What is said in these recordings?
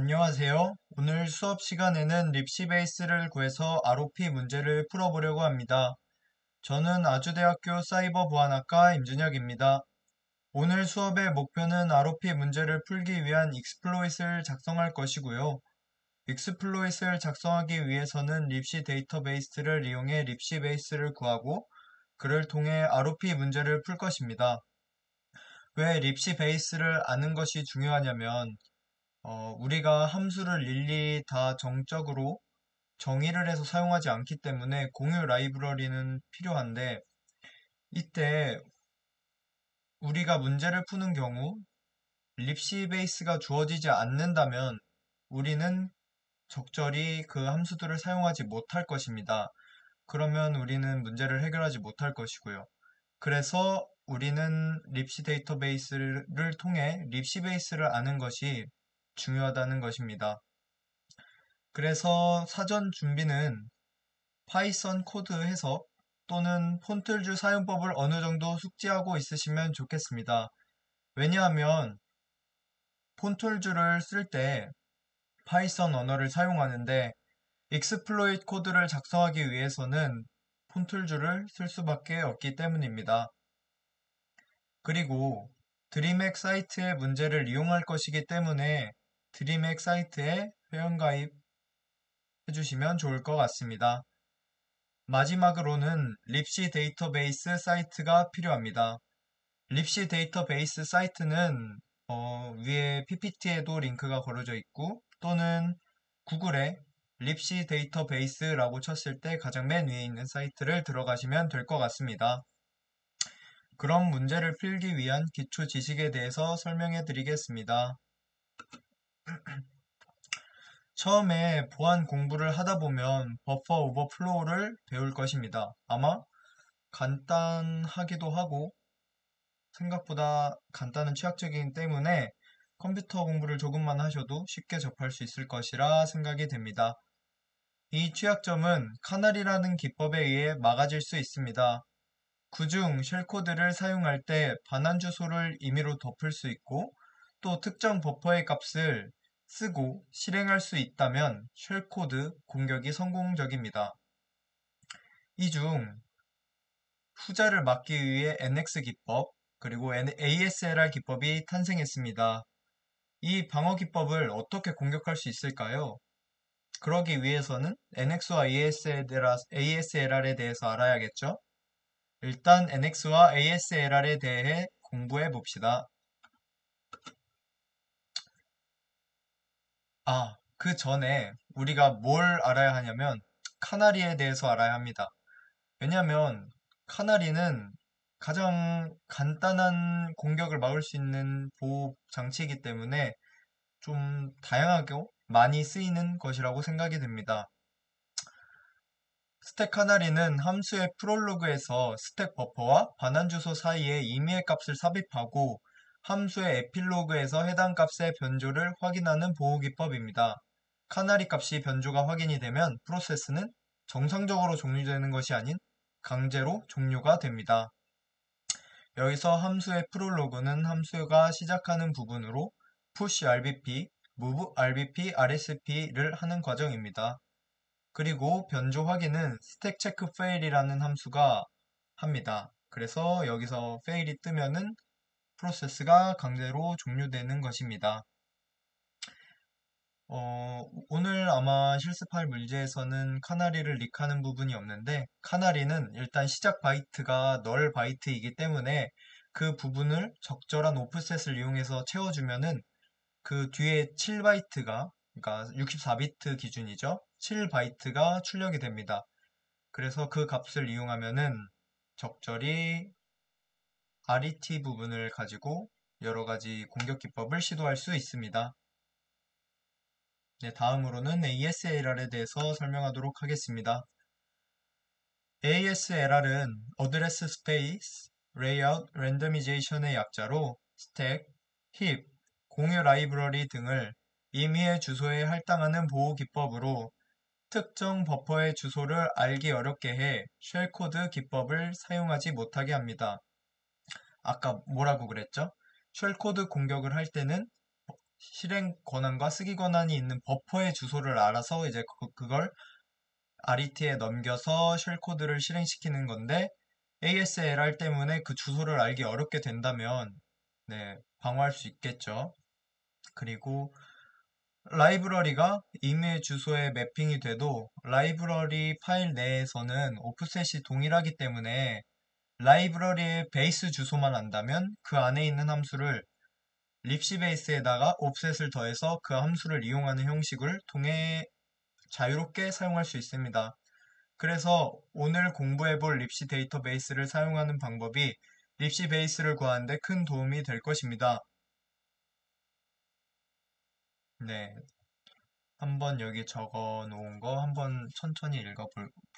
안녕하세요. 오늘 수업 시간에는 립시 베이스를 구해서 ROP 문제를 풀어보려고 합니다. 저는 아주대학교 사이버 보안학과 임준혁입니다. 오늘 수업의 목표는 ROP 문제를 풀기 위한 익스플로잇을 작성할 것이고요. 익스플로잇을 작성하기 위해서는 립시 데이터베이스를 이용해 립시 베이스를 구하고 그를 통해 ROP 문제를 풀 것입니다. 왜 립시 베이스를 아는 것이 중요하냐면 어, 우리가 함수를 일일이 다 정적으로 정의를 해서 사용하지 않기 때문에 공유 라이브러리는 필요한데 이때 우리가 문제를 푸는 경우 립시 베이스가 주어지지 않는다면 우리는 적절히 그 함수들을 사용하지 못할 것입니다. 그러면 우리는 문제를 해결하지 못할 것이고요. 그래서 우리는 립시 데이터베이스를 통해 립시 베이스를 아는 것이 중요하다는 것입니다. 그래서 사전 준비는 파이썬 코드 해석 또는 폰틀즈 사용법을 어느 정도 숙지하고 있으시면 좋겠습니다. 왜냐하면 폰툴즈를 쓸때 파이썬 언어를 사용하는데 익스플로이트 코드를 작성하기 위해서는 폰툴즈를 쓸 수밖에 없기 때문입니다. 그리고 드림액 사이트의 문제를 이용할 것이기 때문에 드림액 사이트에 회원가입 해주시면 좋을 것 같습니다. 마지막으로는 립시 데이터베이스 사이트가 필요합니다. 립시 데이터베이스 사이트는 어, 위에 PPT에도 링크가 걸어져 있고 또는 구글에 립시 데이터베이스라고 쳤을 때 가장 맨 위에 있는 사이트를 들어가시면 될 것 같습니다. 그럼 문제를 풀기 위한 기초 지식에 대해서 설명해 드리겠습니다. 처음에 보안 공부를 하다 보면 버퍼 오버플로우를 배울 것입니다. 아마 간단하기도 하고 생각보다 간단한 취약적이기 때문에 컴퓨터 공부를 조금만 하셔도 쉽게 접할 수 있을 것이라 생각이 됩니다. 이 취약점은 카날이라는 기법에 의해 막아질 수 있습니다. 그중 쉘코드를 사용할 때 반환 주소를 임의로 덮을 수 있고 또 특정 버퍼의 값을 쓰고 실행할 수 있다면 쉘코드 공격이 성공적입니다. 이 중 후자를 막기 위해 NX 기법 그리고 ASLR 기법이 탄생했습니다. 이 방어 기법을 어떻게 공격할 수 있을까요? 그러기 위해서는 NX와 ASLR에 대해서 알아야겠죠? 일단 NX와 ASLR에 대해 공부해 봅시다. 아, 그 전에 우리가 뭘 알아야 하냐면 카나리에 대해서 알아야 합니다. 왜냐하면 카나리는 가장 간단한 공격을 막을 수 있는 보호 장치이기 때문에 좀 다양하게 많이 쓰이는 것이라고 생각이 됩니다. 스택 카나리는 함수의 프롤로그에서 스택 버퍼와 반환 주소 사이에 임의의 값을 삽입하고 함수의 에필로그에서 해당 값의 변조를 확인하는 보호 기법입니다. 카나리 값이 변조가 확인이 되면 프로세스는 정상적으로 종료되는 것이 아닌 강제로 종료가 됩니다. 여기서 함수의 프롤로그는 함수가 시작하는 부분으로 push rbp, move rbp, rsp를 하는 과정입니다. 그리고 변조 확인은 stack check fail이라는 함수가 합니다. 그래서 여기서 fail이 뜨면은 프로세스가 강제로 종료되는 것입니다. 어, 오늘 아마 실습할 문제에서는 카나리를 릭하는 부분이 없는데 카나리는 일단 시작 바이트가 널 바이트이기 때문에 그 부분을 적절한 오프셋을 이용해서 채워주면은 그 뒤에 7바이트가 그러니까 64비트 기준이죠. 7바이트가 출력이 됩니다. 그래서 그 값을 이용하면은 적절히 RET 부분을 가지고 여러 가지 공격 기법을 시도할 수 있습니다. 네, 다음으로는 ASLR에 대해서 설명하도록 하겠습니다. ASLR은 Address Space Layout Randomization의 약자로 스택, 힙, 공유 라이브러리 등을 임의의 주소에 할당하는 보호 기법으로 특정 버퍼의 주소를 알기 어렵게 해 쉘코드 기법을 사용하지 못하게 합니다. 아까 뭐라고 그랬죠? 쉘코드 공격을 할 때는 실행 권한과 쓰기 권한이 있는 버퍼의 주소를 알아서 이제 그, 그걸 RET에 넘겨서 쉘코드를 실행시키는 건데 ASLR 때문에 그 주소를 알기 어렵게 된다면 네, 방어할 수 있겠죠. 그리고 라이브러리가 이메일 주소에 매핑이 돼도 라이브러리 파일 내에서는 오프셋이 동일하기 때문에 라이브러리의 베이스 주소만 안다면 그 안에 있는 함수를 립시 베이스에다가 옵셋을 더해서 그 함수를 이용하는 형식을 통해 자유롭게 사용할 수 있습니다. 그래서 오늘 공부해볼 립시 데이터베이스를 사용하는 방법이 립시 베이스를 구하는데 큰 도움이 될 것입니다. 네. 한번 여기 적어 놓은 거 한번 천천히 읽어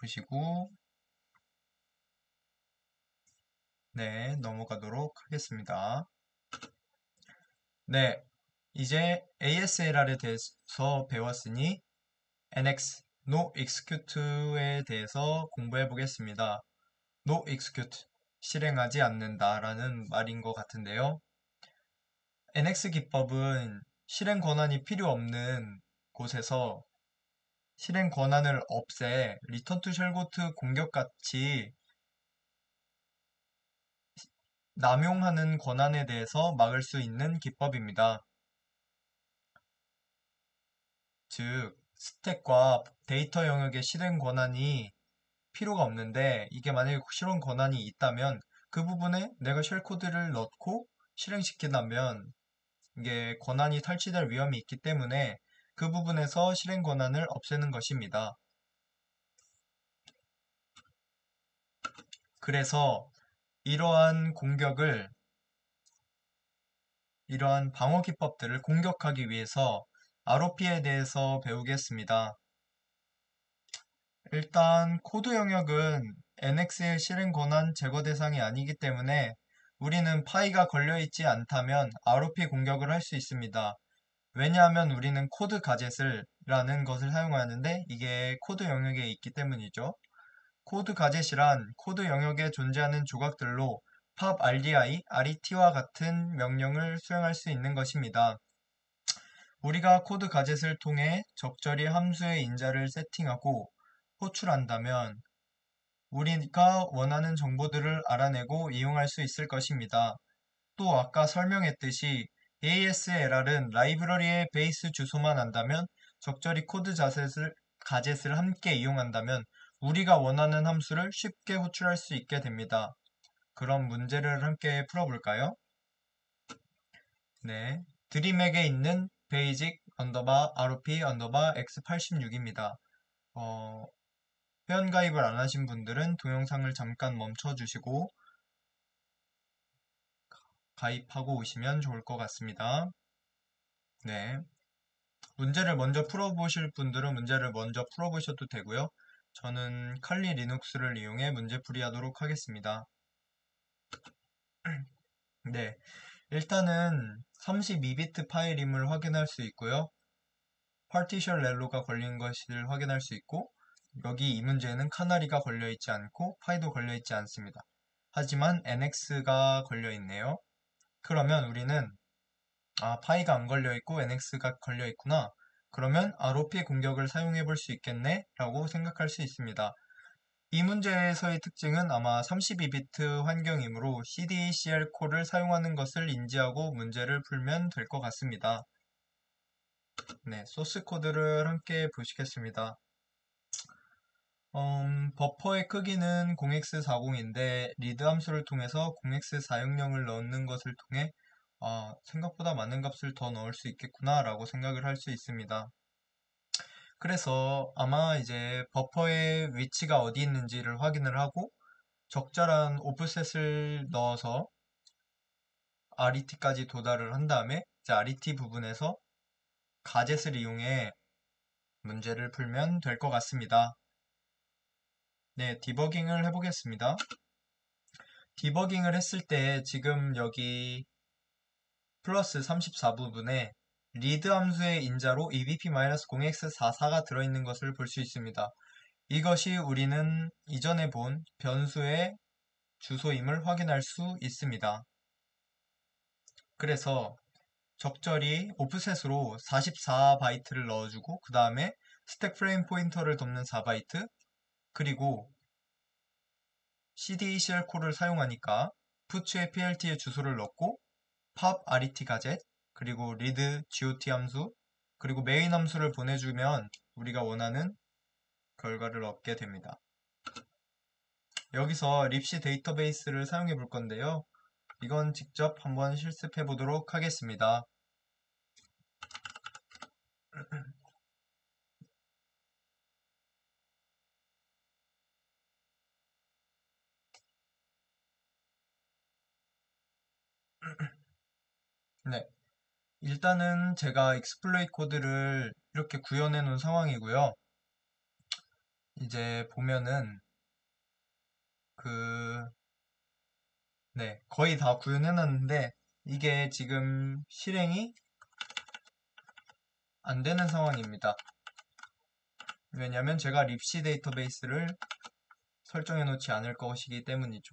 보시고 네, 넘어가도록 하겠습니다. 네, 이제 ASLR에 대해서 배웠으니 NX, No Execute에 대해서 공부해 보겠습니다. No Execute, 실행하지 않는다 라는 말인 것 같은데요. NX 기법은 실행 권한이 필요 없는 곳에서 실행 권한을 없애 리턴 투 쉘고트 공격같이 남용하는 권한에 대해서 막을 수 있는 기법입니다. 즉, 스택과 데이터 영역의 실행 권한이 필요가 없는데 이게 만약에 실행 권한이 있다면 그 부분에 내가 쉘 코드를 넣고 실행시킨다면 이게 권한이 탈취될 위험이 있기 때문에 그 부분에서 실행 권한을 없애는 것입니다. 그래서 이러한 공격을 이러한 방어 기법들을 공격하기 위해서 ROP에 대해서 배우겠습니다. 일단 코드 영역은 NX의 실행 권한 제거 대상이 아니기 때문에 우리는 파이가 걸려있지 않다면 ROP 공격을 할 수 있습니다. 왜냐하면 우리는 코드 가젯을 라는 것을 사용하는데 이게 코드 영역에 있기 때문이죠. 코드 가젯이란 코드 영역에 존재하는 조각들로 pop RDI, RET와 같은 명령을 수행할 수 있는 것입니다. 우리가 코드 가젯을 통해 적절히 함수의 인자를 세팅하고 호출한다면 우리가 원하는 정보들을 알아내고 이용할 수 있을 것입니다. 또 아까 설명했듯이 ASLR은 라이브러리의 베이스 주소만 안다면 적절히 코드 자셋을, 가젯을 함께 이용한다면 우리가 원하는 함수를 쉽게 호출할 수 있게 됩니다. 그럼 문제를 함께 풀어볼까요? 네, 드림에게 있는 베이직 언더바 ROP 언더바 X86입니다. 어, 회원 가입을 안 하신 분들은 동영상을 잠깐 멈춰 주시고 가입하고 오시면 좋을 것 같습니다. 네. 문제를 먼저 풀어보실 분들은 문제를 먼저 풀어보셔도 되고요. 저는 칼리 리눅스를 이용해 문제풀이 하도록 하겠습니다. 네. 일단은 32비트 파일임을 확인할 수 있고요. 파티션 렐로가 걸린 것을 확인할 수 있고 여기 이 문제는 카나리가 걸려있지 않고 파이도 걸려있지 않습니다. 하지만 NX가 걸려있네요. 그러면 우리는 아 파이가 안 걸려있고 NX가 걸려있구나. 그러면 ROP 공격을 사용해 볼 수 있겠네 라고 생각할 수 있습니다. 이 문제에서의 특징은 아마 32비트 환경이므로 CDCL 콜을 사용하는 것을 인지하고 문제를 풀면 될 것 같습니다. 네, 소스 코드를 함께 보시겠습니다. 음, 버퍼의 크기는 0x40인데 리드 함수를 통해서 0x460을 넣는 것을 통해 아, 생각보다 많은 값을 더 넣을 수 있겠구나 라고 생각을 할 수 있습니다. 그래서 아마 이제 버퍼의 위치가 어디 있는지를 확인을 하고 적절한 오프셋을 넣어서 RET까지 도달을 한 다음에 이제 RET 부분에서 가젯을 이용해 문제를 풀면 될 것 같습니다. 네, 디버깅을 해보겠습니다. 디버깅을 했을 때 지금 여기 플러스 34부분에 리드 함수의 인자로 evp-0x44가 들어있는 것을 볼 수 있습니다. 이것이 우리는 이전에 본 변수의 주소임을 확인할 수 있습니다. 그래서 적절히 오프셋으로 44바이트를 넣어주고 그 다음에 스택 프레임 포인터를 돕는 4바이트 그리고 CDCL 콜을 사용하니까 푸츠의 PLT의 주소를 넣고 pop RET 가젯 그리고 read GOT 함수 그리고 메인 함수를 보내주면 우리가 원하는 결과를 얻게 됩니다. 여기서 립시 데이터베이스를 사용해 볼 건데요. 이건 직접 한번 실습해 보도록 하겠습니다. 네. 일단은 제가 익스플로이트 코드를 이렇게 구현해 놓은 상황이고요. 이제 보면은 그 네, 거의 다 구현해 놨는데 이게 지금 실행이 안 되는 상황입니다. 왜냐면 제가 립시 데이터베이스를 설정해 놓지 않을 것이기 때문이죠.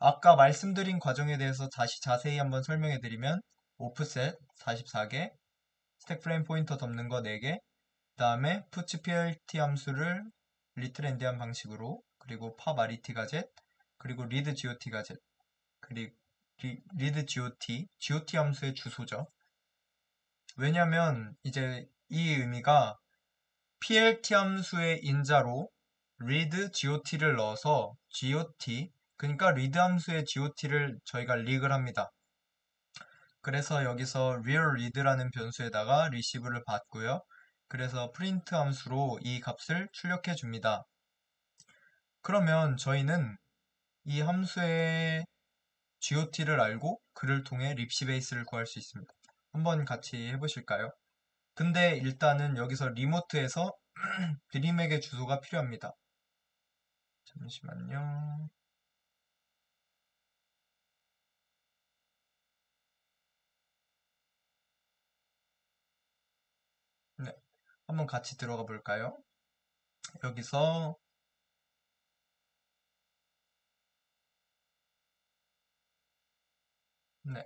아까 말씀드린 과정에 대해서 다시 자세히 한번 설명해 드리면 오프셋 44개, 스택 프레임 포인터 덮는 거 4개, 그 다음에 푸츠 plt 함수를 리틀 엔디한 방식으로 그리고 팝 RET 가젯 그리고 리드 GOT 가젯 그리고 리드 GOT GOT 함수의 주소죠. 왜냐면 이제 이 의미가 PLT 함수의 인자로 read GOT를 넣어서 GOT 그러니까 read 함수의 GOT를 저희가 릭을 합니다. 그래서 여기서 real read라는 변수에다가 receive를 받고요. 그래서 print 함수로 이 값을 출력해 줍니다. 그러면 저희는 이 함수의 GOT를 알고 그를 통해 립시 베이스를 구할 수 있습니다. 한번 같이 해보실까요? 근데 일단은 여기서 리모트에서 드림에게 주소가 필요합니다. 잠시만요. 네, 한번 같이 들어가 볼까요? 여기서 네.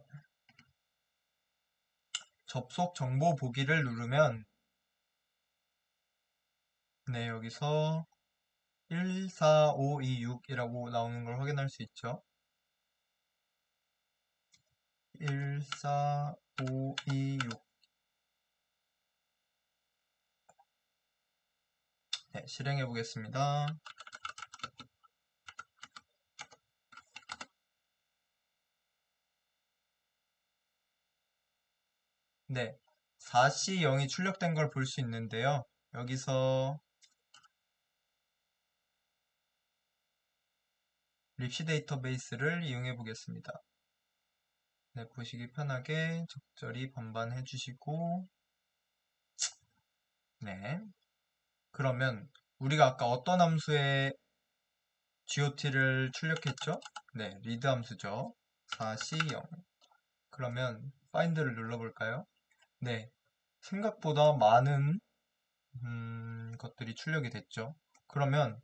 접속 정보 보기를 누르면 네, 여기서 14526이라고 나오는 걸 확인할 수 있죠. 14526 네, 실행해 보겠습니다. 네, 4C0이 출력된 걸 볼 수 있는데요. 여기서 립시 데이터베이스를 이용해 보겠습니다. 네, 보시기 편하게 적절히 반반해 주시고 네, 그러면 우리가 아까 어떤 함수에 GOT를 출력했죠? 네, 리드 함수죠. 4C0 그러면 find를 눌러볼까요? 네, 생각보다 많은 음, 것들이 출력이 됐죠. 그러면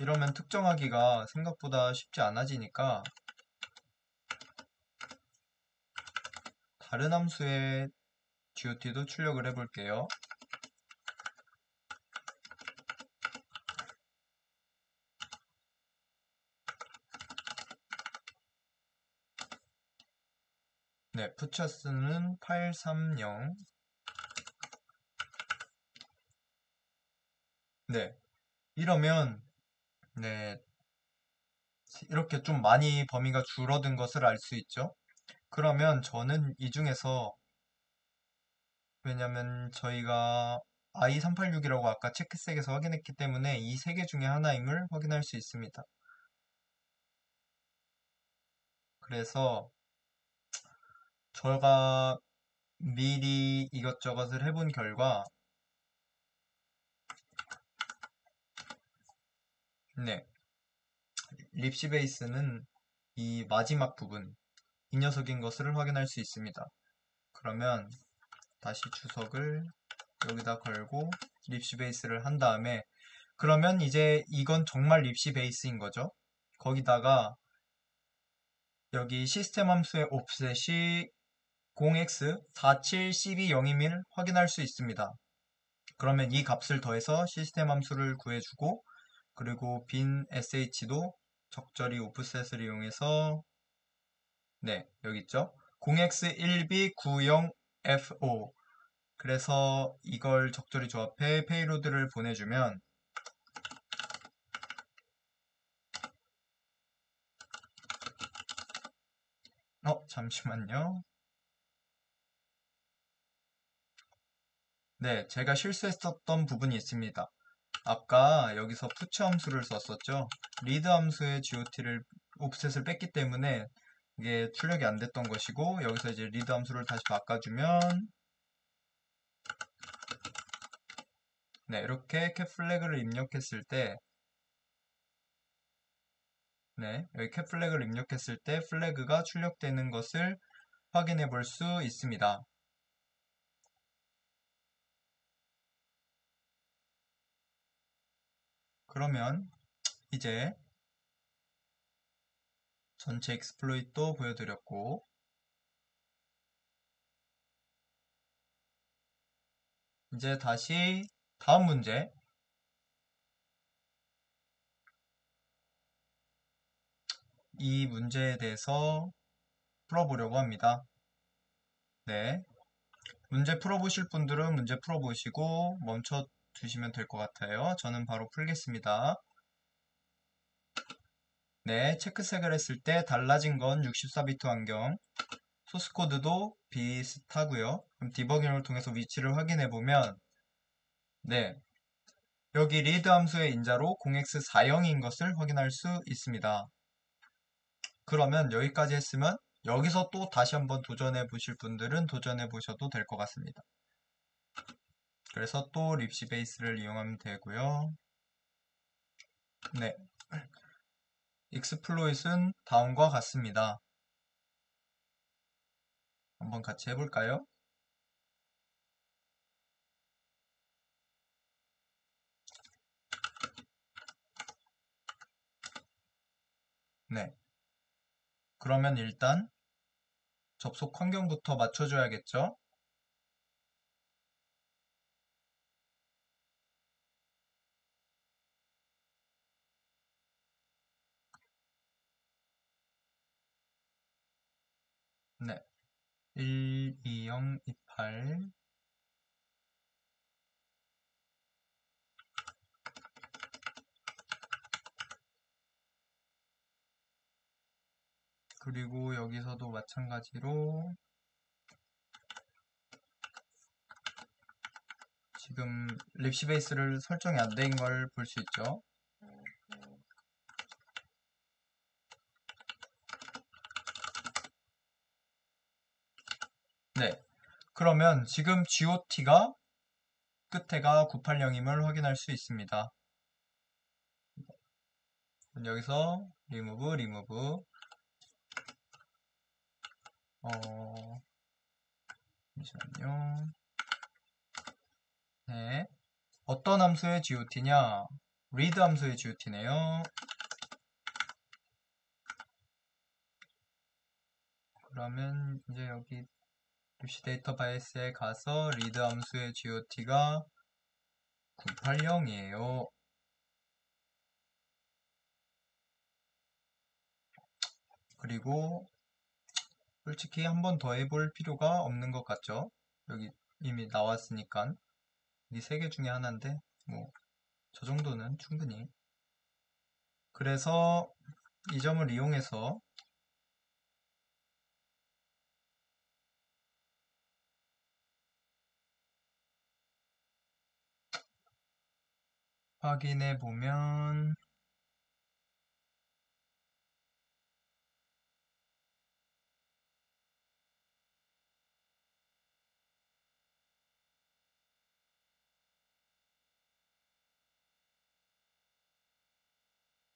이러면 특정하기가 생각보다 쉽지 않아지니까 다른 함수의 GOT도 출력을 해볼게요. 네, 푸처스는 830 네, 이러면 네, 이렇게 좀 많이 범위가 줄어든 것을 알 수 있죠. 그러면 저는 이 중에서 왜냐면 저희가 i386이라고 아까 체크색에서 확인했기 때문에 이 세 개 중에 하나임을 확인할 수 있습니다. 그래서 저가 미리 이것저것을 해본 결과 네 립시 베이스는 이 마지막 부분 이 녀석인 것을 확인할 수 있습니다. 그러면 다시 주석을 여기다 걸고 립시 베이스를 한 다음에 그러면 이제 이건 정말 립시 베이스인 거죠. 거기다가 여기 시스템 함수의 옵셋이 0x47720임을 확인할 수 있습니다. 그러면 이 값을 더해서 시스템 함수를 구해주고 그리고 빈 sh도 적절히 오프셋을 이용해서 네 여기 있죠? 0x1b90fo 그래서 이걸 적절히 조합해 페이로드를 보내주면 어 잠시만요 네 제가 실수했었던 부분이 있습니다 아까 여기서 푸치 함수를 썼었죠 리드 함수의 GOT를 옵셋을 뺐기 때문에 이게 출력이 안 됐던 것이고 여기서 이제 리드 함수를 다시 바꿔주면 네 이렇게 캡 플래그를 입력했을 때 네, 여기 캡 플래그를 입력했을 때 플래그가 출력되는 것을 확인해 볼 수 있습니다. 그러면 이제 전체 익스플로이트도 보여드렸고 이제 다시 다음 문제 이 문제에 대해서 풀어보려고 합니다. 네. 문제 풀어보실 분들은 문제 풀어보시고 멈춰 두시면 될 것 같아요. 저는 바로 풀겠습니다. 네, 체크색을 했을 때 달라진 건 64비트 환경. 소스코드도 비슷하고요. 그럼 디버깅을 통해서 위치를 확인해 보면 네, 여기 리드 함수의 인자로 0x40인 것을 확인할 수 있습니다. 그러면 여기까지 했으면 여기서 또 다시 한번 도전해 보실 분들은 도전해 보셔도 될 것 같습니다. 그래서 또 립시 베이스를 이용하면 되고요. 네. 익스플로잇은 다음과 같습니다. 한번 같이 해볼까요? 네. 그러면 일단 접속 환경부터 맞춰줘야겠죠? 네. 12028 그리고 여기서도 마찬가지로 지금 립시베이스를 설정이 안 된 걸 볼 수 있죠. 네. 그러면 지금 GOT가 끝에가 980임을 확인할 수 있습니다. 여기서 remove, remove 어, 잠시만요. 네. 어떤 함수의 GOT냐? read 함수의 GOT네요. 그러면 이제 여기 립시 데이터 바이스에 가서 read 함수의 GOT가 980이에요. 그리고 솔직히 한 번 더 해볼 필요가 없는 것 같죠? 여기 이미 나왔으니까 이 세 개 중에 하나인데 뭐 저 정도는 충분히 그래서 이 점을 이용해서 확인해 보면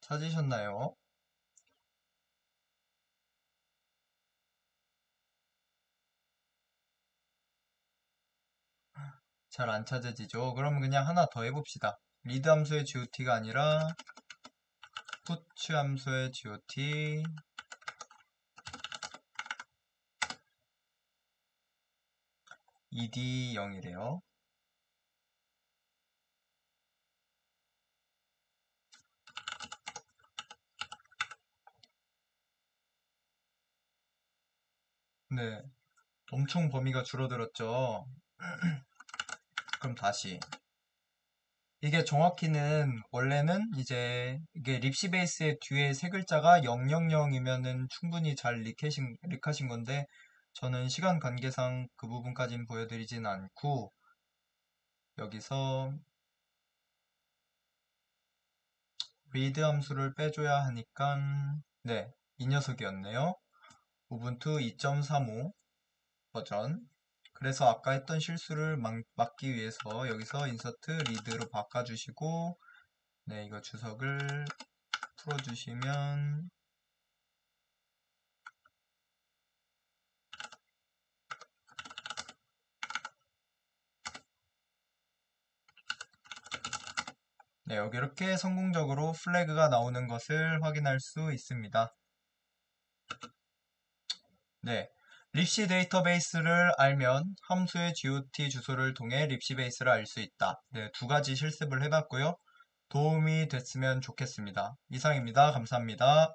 찾으셨나요? 잘 안 찾아지죠? 그럼 그냥 하나 더 해봅시다. 리드 함수의 GOT가 아니라 puts 함수의 GOT ed0이래요. 네, 엄청 범위가 줄어들었죠. 그럼 다시 이게 정확히는 원래는 이제 이게 립시 베이스의 뒤에 세 글자가 000이면은 충분히 잘 릭하신, 릭하신 건데 저는 시간 관계상 그 부분까진 보여드리진 않고 여기서 read 함수를 빼줘야 하니까 네, 이 녀석이었네요. 우분투 2.35 버전 그래서 아까 했던 실수를 막, 막기 위해서 여기서 인서트 리드로 바꿔주시고 네 이거 주석을 풀어주시면 네 여기 이렇게 성공적으로 플래그가 나오는 것을 확인할 수 있습니다. 네, 립시 데이터베이스를 알면 함수의 GOT 주소를 통해 립시 베이스를 알 수 있다. 네, 두 가지 실습을 해봤고요. 도움이 됐으면 좋겠습니다. 이상입니다. 감사합니다.